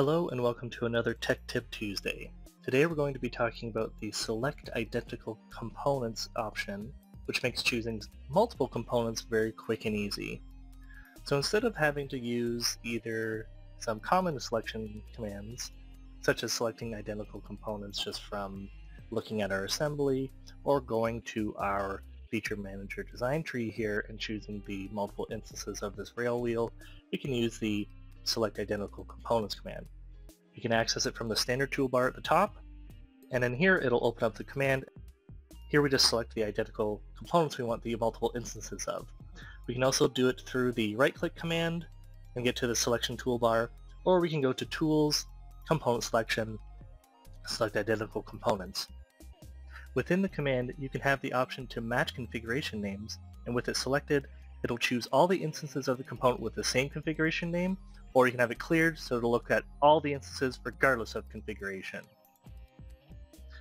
Hello and welcome to another Tech Tip Tuesday. Today we're going to be talking about the Select Identical Components option, which makes choosing multiple components very quick and easy. So instead of having to use either some common selection commands, such as selecting identical components just from looking at our assembly, or going to our feature manager design tree here and choosing the multiple instances of this rail wheel, we can use the select identical components command. You can access it from the standard toolbar at the top, and in here it'll open up the command. Here we just select the identical components we want the multiple instances of. We can also do it through the right-click command and get to the selection toolbar, or we can go to Tools, Component Selection, select Identical Components. Within the command, you can have the option to match configuration names, and with it selected, it'll choose all the instances of the component with the same configuration name, or you can have it cleared so it'll look at all the instances regardless of configuration.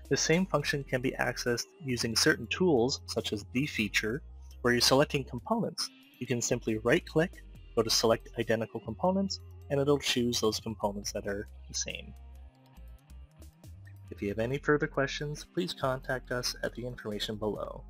The same function can be accessed using certain tools, such as the feature, where you're selecting components. You can simply right-click, go to Select Identical Components, and it'll choose those components that are the same. If you have any further questions, please contact us at the information below.